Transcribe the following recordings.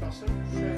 Tá situação do.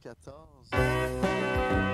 14.